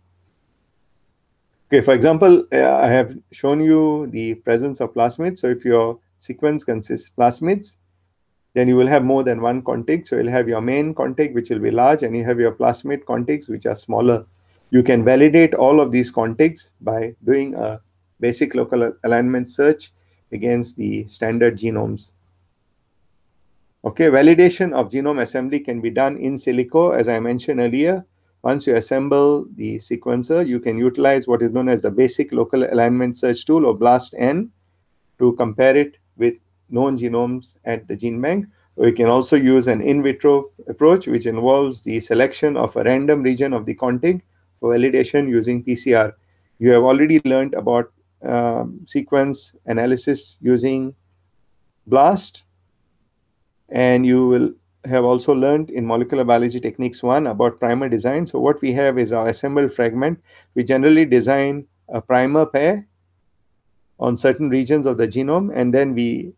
Okay, for example, uh, I have shown you the presence of plasmids. So if your sequence consists plasmids, then you will have more than one contig. So you'll have your main contig, which will be large, and you have your plasmid contigs, which are smaller. You can validate all of these contigs by doing a basic local alignment search against the standard genomes. Okay, validation of genome assembly can be done in silico, as I mentioned earlier. Once you assemble the sequencer, you can utilize what is known as the basic local alignment search tool or BLASTN to compare it with known genomes at the GenBank. We can also use an in vitro approach, which involves the selection of a random region of the contig for validation using PCR. You have already learned about um, sequence analysis using BLAST, and you will have also learned in molecular biology techniques one about primer design. So what we have is our assembled fragment. We generally design a primer pair on certain regions of the genome, and then we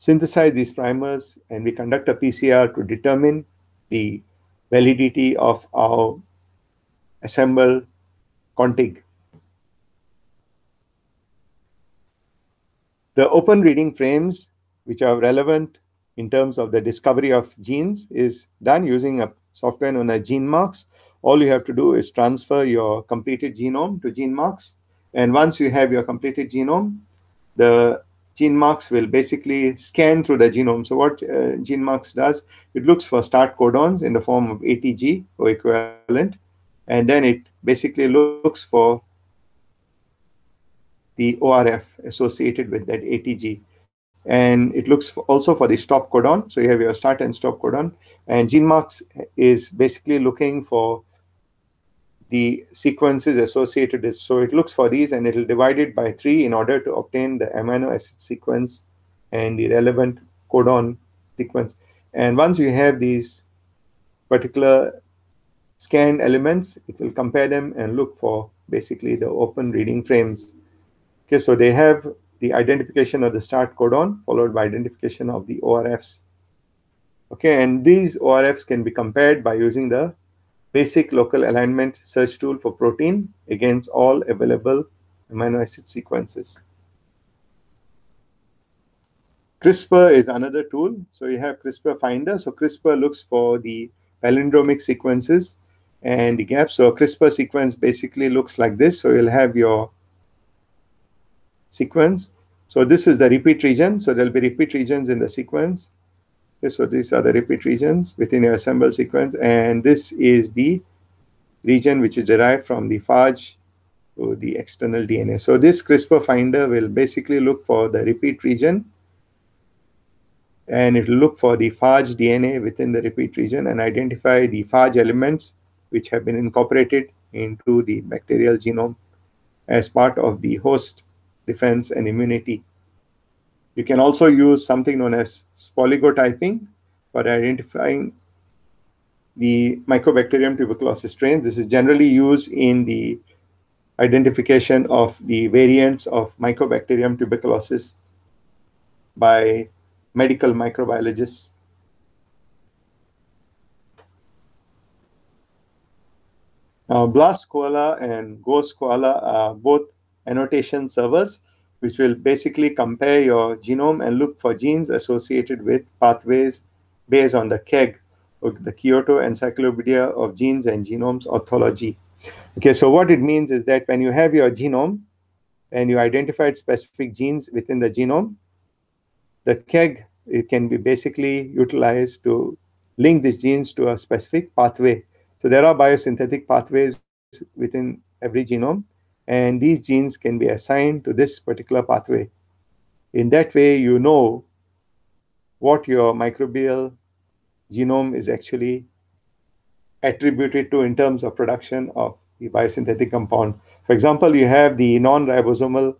synthesize these primers and we conduct a PCR to determine the validity of our assembled contig. The open reading frames, which are relevant in terms of the discovery of genes, is done using a software known as GeneMarks. All you have to do is transfer your completed genome to GeneMarks. And once you have your completed genome, the GeneMarks will basically scan through the genome. So what uh, GeneMarks does, it looks for start codons in the form of ATG or equivalent, and then it basically looks for the ORF associated with that ATG. And it looks for also for the stop codon. So you have your start and stop codon. And GeneMarks is basically looking for the sequences associated is. So it looks for these and it will divide it by three in order to obtain the amino acid sequence and the relevant codon sequence. And once you have these particular scanned elements, it will compare them and look for basically the open reading frames. Okay, so they have the identification of the start codon followed by identification of the ORFs. Okay, and these ORFs can be compared by using the basic local alignment search tool for protein against all available amino acid sequences. CRISPR is another tool. So you have CRISPR Finder. So CRISPR looks for the palindromic sequences and the gaps. So a CRISPR sequence basically looks like this. So you'll have your sequence. So this is the repeat region. So there'll be repeat regions in the sequence. So these are the repeat regions within your assembled sequence, and this is the region which is derived from the phage to the external DNA. So this CRISPR finder will basically look for the repeat region and it will look for the phage DNA within the repeat region and identify the phage elements which have been incorporated into the bacterial genome as part of the host defense and immunity you can also use something known as spoligotyping for identifying the Mycobacterium tuberculosis strains. This is generally used in the identification of the variants of Mycobacterium tuberculosis by medical microbiologists. Now, BLAST Koala and Ghost Koala are both annotation servers which will basically compare your genome and look for genes associated with pathways based on the KEGG, or the Kyoto Encyclopedia of Genes and Genomes Orthology. Okay, so what it means is that when you have your genome and you identified specific genes within the genome, the KEGG it can be basically utilized to link these genes to a specific pathway. So there are biosynthetic pathways within every genome, and these genes can be assigned to this particular pathway. In that way, you know what your microbial genome is actually attributed to in terms of production of the biosynthetic compound. For example, you have the non-ribosomal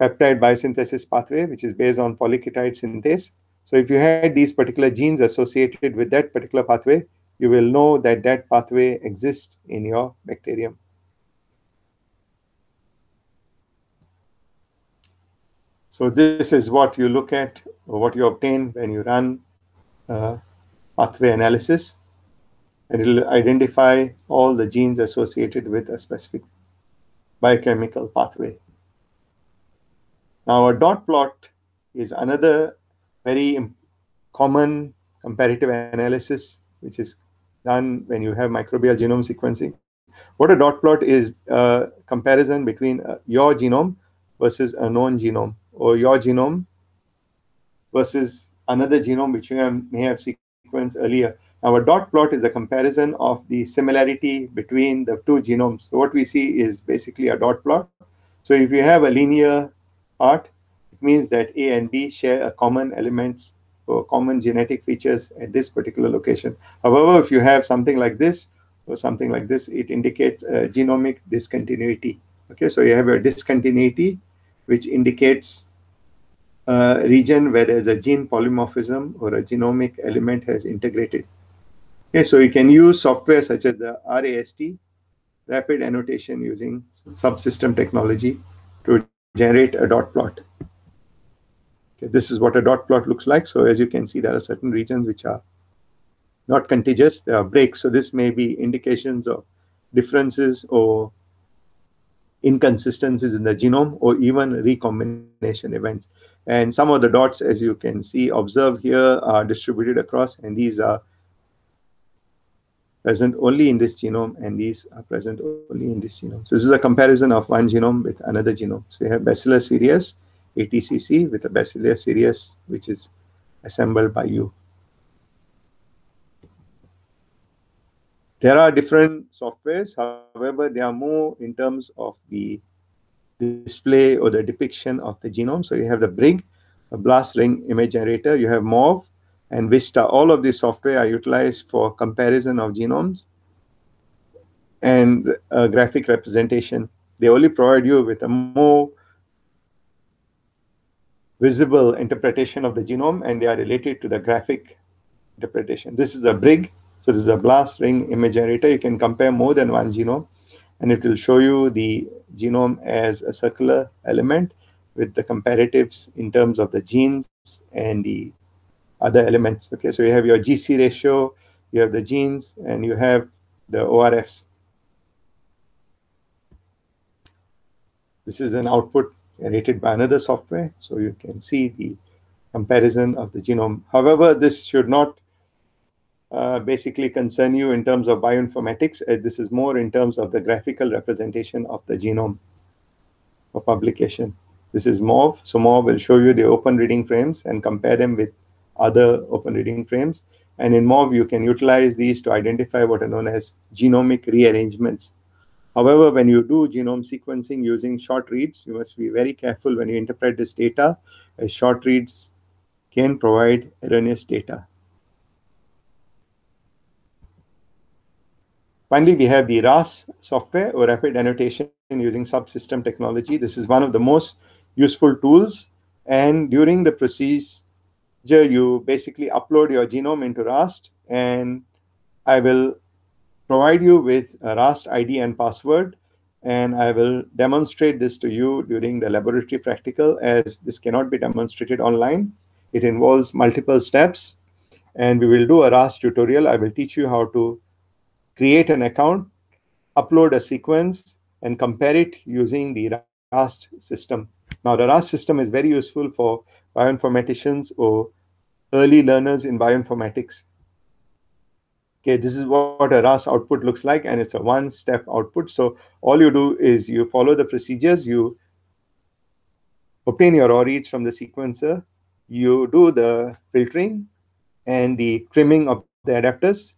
peptide biosynthesis pathway, which is based on polyketide synthase. So if you had these particular genes associated with that particular pathway, you will know that that pathway exists in your bacterium. So this is what you look at, or what you obtain when you run uh, pathway analysis. And it will identify all the genes associated with a specific biochemical pathway. Now, a dot plot is another very common comparative analysis, which is done when you have microbial genome sequencing. What a dot plot is a comparison between uh, your genome versus a known genome or your genome versus another genome which you have, may have sequenced earlier. Now, a dot plot is a comparison of the similarity between the two genomes. So what we see is basically a dot plot. So if you have a linear part, it means that A and B share a common elements or common genetic features at this particular location. However, if you have something like this or something like this, it indicates a genomic discontinuity. Okay, so you have a discontinuity which indicates a region where there's a gene polymorphism or a genomic element has integrated. Okay, so you can use software such as the RAST, rapid annotation using subsystem technology to generate a dot plot. Okay, this is what a dot plot looks like. So as you can see, there are certain regions which are not contiguous, they are breaks. So this may be indications of differences or inconsistencies in the genome or even recombination events. And some of the dots, as you can see, observed here are distributed across, and these are present only in this genome and these are present only in this genome. So this is a comparison of one genome with another genome. So you have Bacillus cereus, ATCC with a Bacillus cereus, which is assembled by you. There are different softwares, however, they are more in terms of the display or the depiction of the genome. So you have the BRIG, a blast ring image generator, you have Mauve, and Vista. All of these software are utilized for comparison of genomes and uh, graphic representation. They only provide you with a more visible interpretation of the genome and they are related to the graphic interpretation. This is a BRIG, so this is a blast ring image generator. You can compare more than one genome and it will show you the genome as a circular element with the comparatives in terms of the genes and the other elements. Okay, so you have your GC ratio, you have the genes, and you have the ORFs. This is an output generated by another software, so you can see the comparison of the genome. However, this should not uh, basically concern you in terms of bioinformatics. Uh, this is more in terms of the graphical representation of the genome for publication. This is Mauve. So Mauve will show you the open reading frames and compare them with other open reading frames. And in Mauve, you can utilize these to identify what are known as genomic rearrangements. However, when you do genome sequencing using short reads, you must be very careful when you interpret this data, as short reads can provide erroneous data. Finally, we have the RAST software or rapid annotation using subsystem technology. This is one of the most useful tools. And during the procedure, you basically upload your genome into RAST and I will provide you with a RAST ID and password and I will demonstrate this to you during the laboratory practical as this cannot be demonstrated online. It involves multiple steps and we will do a RAST tutorial. I will teach you how to create an account, upload a sequence and compare it using the RAST system. Now the RAST system is very useful for bioinformaticians or early learners in bioinformatics. Okay, this is what a RAST output looks like, and it's a one-step output. So all you do is you follow the procedures, you obtain your reads from the sequencer, you do the filtering and the trimming of the adapters,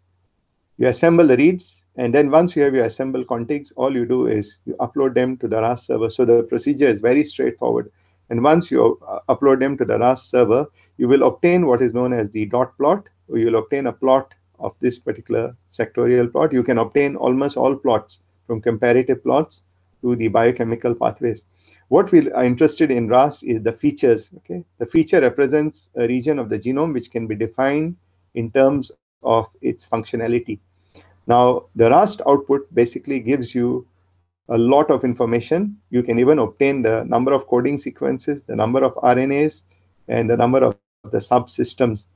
you assemble the reads, and then once you have your assembled contigs, all you do is you upload them to the RAST server. So the procedure is very straightforward. And once you uh, upload them to the RAST server, you will obtain what is known as the dot plot, or you will obtain a plot of this particular sectorial plot. You can obtain almost all plots from comparative plots to the biochemical pathways. What we are interested in RAST is the features. Okay, The feature represents a region of the genome which can be defined in terms of its functionality. Now, the RAST output basically gives you a lot of information. You can even obtain the number of coding sequences, the number of RNAs, and the number of the subsystems.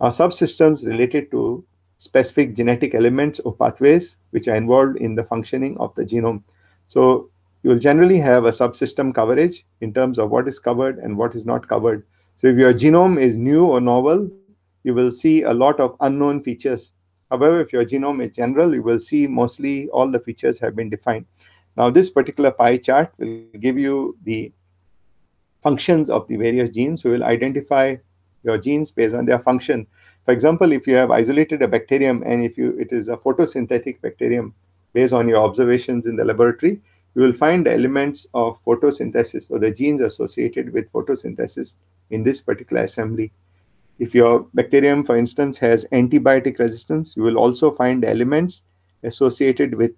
Our subsystems related to specific genetic elements or pathways which are involved in the functioning of the genome. So you'll generally have a subsystem coverage in terms of what is covered and what is not covered. So if your genome is new or novel, you will see a lot of unknown features. However, if your genome is general, you will see mostly all the features have been defined. Now, this particular pie chart will give you the functions of the various genes. So, will identify your genes based on their function. For example, if you have isolated a bacterium and if you it is a photosynthetic bacterium based on your observations in the laboratory, you will find the elements of photosynthesis or the genes associated with photosynthesis in this particular assembly. If your bacterium, for instance, has antibiotic resistance, you will also find elements associated with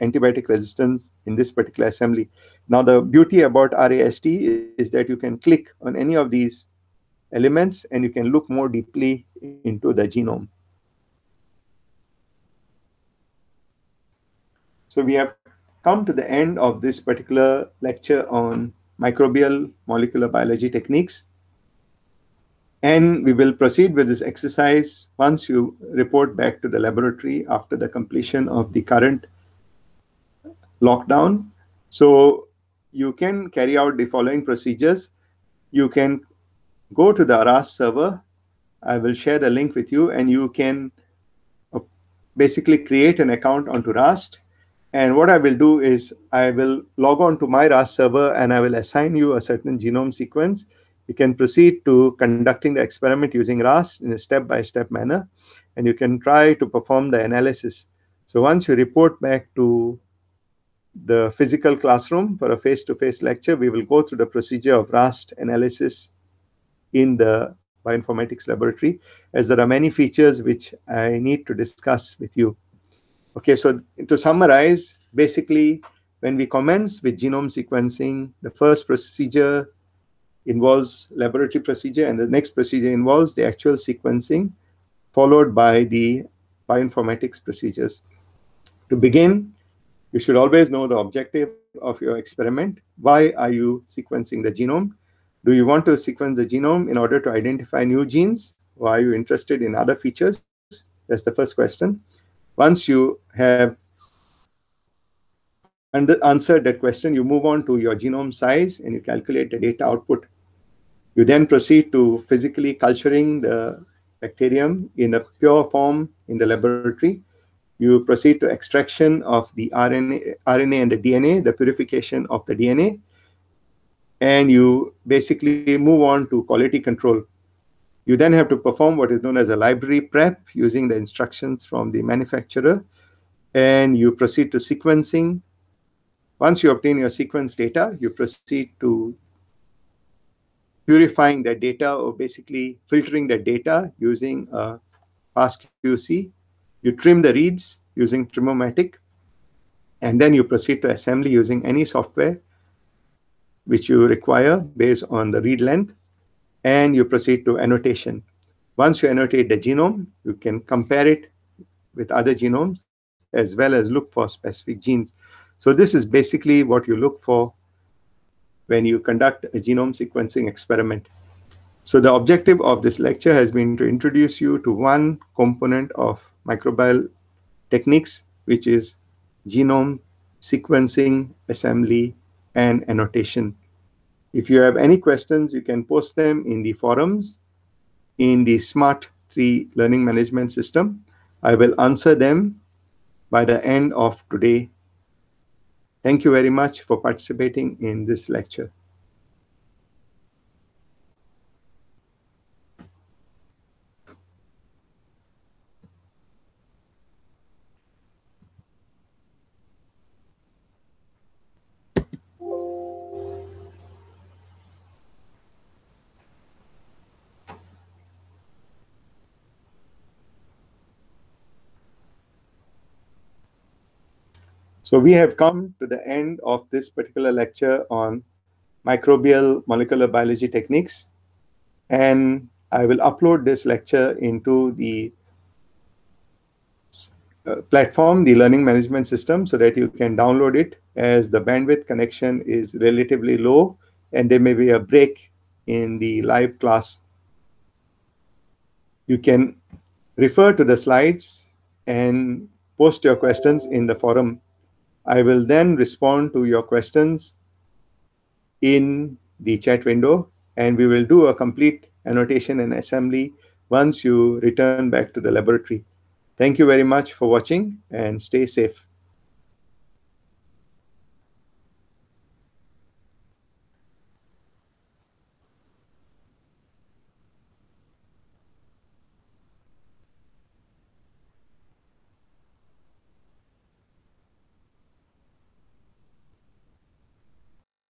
antibiotic resistance in this particular assembly. Now, the beauty about RAST is that you can click on any of these elements and you can look more deeply into the genome. So we have come to the end of this particular lecture on microbial molecular biology techniques. And we will proceed with this exercise once you report back to the laboratory after the completion of the current lockdown. So you can carry out the following procedures. You can go to the RAST server. I will share the link with you and you can uh, basically create an account onto RAST. And what I will do is I will log on to my RAST server and I will assign you a certain genome sequence. You can proceed to conducting the experiment using RAST in a step-by-step -step manner, and you can try to perform the analysis. So once you report back to the physical classroom for a face-to-face -face lecture, we will go through the procedure of RAST analysis in the bioinformatics laboratory, as there are many features which I need to discuss with you. Okay, so to summarize, basically, when we commence with genome sequencing, the first procedure involves laboratory procedure, and the next procedure involves the actual sequencing, followed by the bioinformatics procedures. To begin, you should always know the objective of your experiment. Why are you sequencing the genome? Do you want to sequence the genome in order to identify new genes? Or are you interested in other features? That's the first question. Once you have answered that question, you move on to your genome size and you calculate the data output. You then proceed to physically culturing the bacterium in a pure form in the laboratory you proceed to extraction of the RNA, RNA and the DNA, the purification of the DNA, and you basically move on to quality control. You then have to perform what is known as a library prep using the instructions from the manufacturer, and you proceed to sequencing. Once you obtain your sequence data, you proceed to purifying the data or basically filtering the data using uh, a FastQC you trim the reads using Trimmomatic, and then you proceed to assembly using any software which you require based on the read length, and you proceed to annotation. Once you annotate the genome, you can compare it with other genomes as well as look for specific genes. So this is basically what you look for when you conduct a genome sequencing experiment. So the objective of this lecture has been to introduce you to one component of microbial techniques, which is genome sequencing, assembly, and annotation. If you have any questions, you can post them in the forums in the Smart 3 learning management system. I will answer them by the end of today. Thank you very much for participating in this lecture. So we have come to the end of this particular lecture on microbial molecular biology techniques. And I will upload this lecture into the uh, platform, the learning management system, so that you can download it as the bandwidth connection is relatively low and there may be a break in the live class. You can refer to the slides and post your questions in the forum I will then respond to your questions in the chat window and we will do a complete annotation and assembly once you return back to the laboratory. Thank you very much for watching and stay safe.